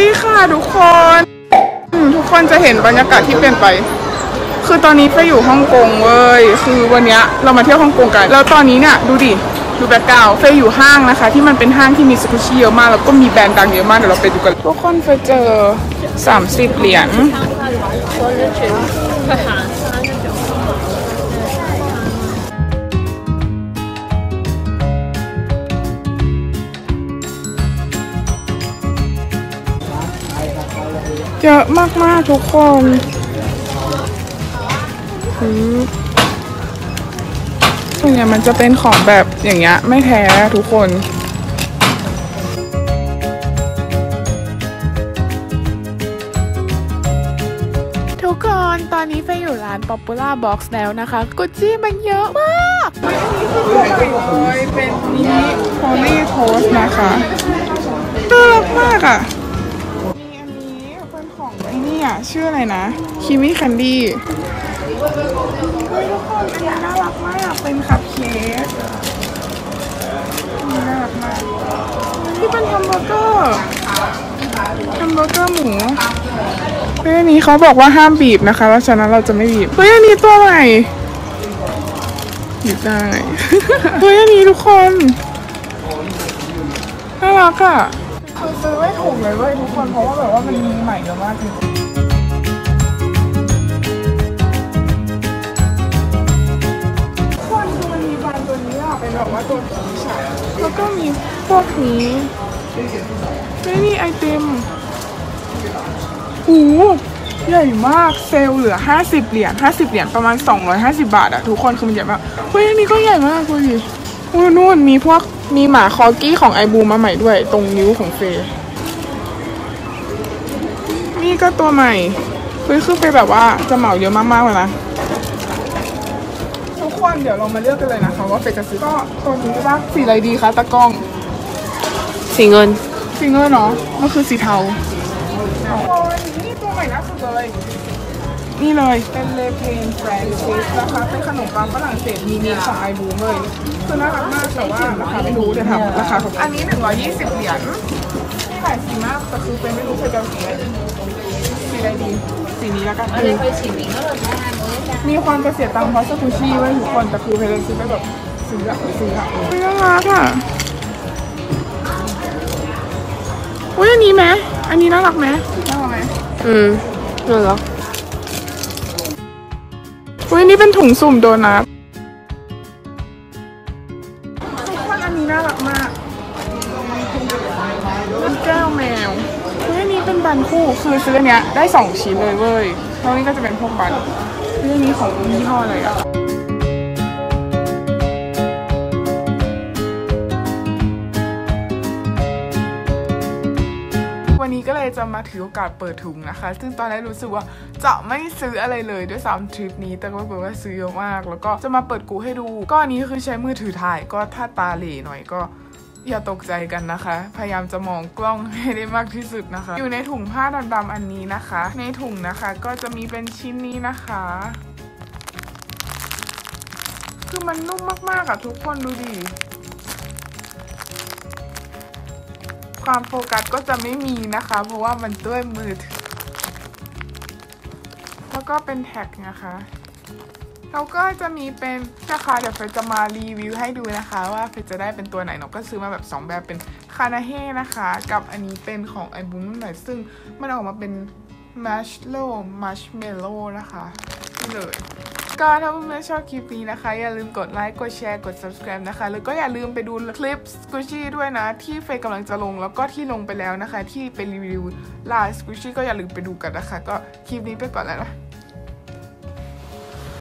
ดีค่ะทุกคนทุกคนจะเห็นบรรยากาศที่เปลี่ยนไป คือตอนนี้ไปอยู่ฮ่องกงเว้ย คือวันนี้เรามาเที่ยวฮ่องกงกัน แล้วตอนนี้เนี่ยดูดิ ดูแบ็คกราวเฟยอยู่ห้างนะคะ ที่มันเป็นห้างที่มีสกุชี่เยอะมาก แล้วก็มีแบรนด์ดังเยอะมาก เดี๋ยวเราไปดูกัน ทุกคนเฟยเจอ 30 เหรียญ เยอะมากๆทุกคนอืมส่วนใหญ่มันจะเป็นของแบบอย่างเงี้ยไม่แท้ทุกคนทุกคนตอนนี้ไปอยู่ร้าน Popular Box แล้วนะคะ กุชชี่มันเยอะมากเลยเป็นมินิโพลีโทสนะคะน่ารักมากอะ ชื่ออะไรนะ Kimi Candy เฮ้ยทุกคนอันนี้น่ารักมากเป็นคัพเค้กน่ารักมากที่เป็นแฮมเบอร์เกอร์แฮมเบอร์เกอร์หมูเฮ้ยอันนี้เขาบอกว่าห้ามบีบนะคะเพราะฉะนั้นเราจะไม่บีบเฮ้ยอันนี้ตัวใหม่บีบได้เฮ้ยอันนี้ทุกคนน่ารักอะคือซื้อไว้ถูกเลยเว้ยทุกคนเพราะว่าแบบว่ามันมีใหม่เยอะมากจริง อะเป็นแบบว่าตัวผีฉาแล้วก็มีพวกนี้ไม่มีไอติมหูใหญ่มากเซลเหลือ 50 เหรียญ50 เหรียญประมาณ 250 บาทอะทุกคนคือมันใหญ่มากเฮ้ยอันนี้ก็ใหญ่มากดูดิอู้นู่นมีพวกมีหมาคอกี้ของไอบูมาใหม่ด้วย ตรงนิ้วของเฟย์นี่ก็ตัวใหม่เฮ้ยคือเฟย์แบบว่าจะเหมาเยอะมากๆเลยนะ คนเดี๋ยวเรามาเลือกกันเลยนะคะว่าเฟย์จะซื้อก็ตัวนี้ก็ได้สีอะไรดีคะตะกล้อง สีเงิน สีเงินเนาะมันคือสีเทาโอ้ยนี่ตัวใหม่ล่าสุดเลยนี่เลย เป็น Le Pain Français นะคะ เป็นขนมปังฝรั่งเศสมีมีของ iBloom เลยคือน่ารักมากแต่ว่าราคาไม่รู้เดี๋ยวถามราคาของอันนี้ 120 เหรียญนี่หลายสีมากแต่คือเป็นไม่รู้เคยจะเอาสีอะไรดีสีอะไรดี สีนี้แล้วกัน มีความจะเสียตังค์เพราะสกูชี่ไว้ทุกคนแต่คือเฟยซื้อไปแบบซื้ออะซื้ออะไม่น่ารักอะอุ้ยอันนี้ไหมอันนี้น่ารักไหมน่ารักไหมอืมนั่นเหรออุ้ยอันนี้เป็นถุงสุ่มโดนัททุกคนอันนี้น่ารักมากเป็นแก้วแมวอุ้ยอันนี้เป็นบันคู่คือซื้ออันเนี้ยได้สองชิ้นเลยเว้ยแล้วนี่ก็จะเป็นพวกบัน อุ้ยอันนี้ของยี่ห้ออะไรอะวันนี้ก็เลยจะมาถือโอกาสเปิดถุงนะคะ ซึ่งตอนแรกรู้สึกว่าจะไม่ซื้ออะไรเลยด้วยซ้ำทริปนี้ แต่ก็เปิดว่าซื้อเยอะมาก แล้วก็จะมาเปิดกูให้ดู ก็อันนี้คือใช้มือถือถ่าย ก็ถ้าตาเหล่หน่อยก็ อย่าตกใจกันนะคะ พยายามจะมองกล้องให้ได้มากที่สุดนะคะ อยู่ในถุงผ้าดำๆอันนี้นะคะ ในถุงนะคะก็จะมีเป็นชิ้นนี้นะคะ คือมันนุ่มมากๆอะทุกคนดูดิความโฟกัสก็จะไม่มีนะคะ เพราะว่ามันด้วยมือถือแล้วก็เป็น tag นะคะ แล้วก็จะมีเป็นนะคะเดี๋ยวเฟยจะมารีวิวให้ดูนะคะ ว่าเฟยจะได้เป็นตัวไหนเนาก็ซื้อมาแบบ 2 แบบเป็น Kanahei นะคะ กับอันนี้เป็นของ iBloom หน่อยซึ่งมันออกมาเป็นมาร์ชเมลโล่มาร์ชเมลโล่นะคะนี่เลยก็ถ้าเพื่อนๆชอบคลิปนี้นะคะ อย่าลืมกดไลค์กดแชร์กด subscribe นะคะ แล้วก็อย่าลืมไปดูคลิป Squishy ด้วยนะ ที่เฟยกำลังจะลงแล้วก็ที่ลงไปแล้วนะคะ ที่ไปรีวิวลาย Squishy ก็อย่าลืมไปดูกันนะคะ ก็คลิปนี้ไปก่อนแล้วนะ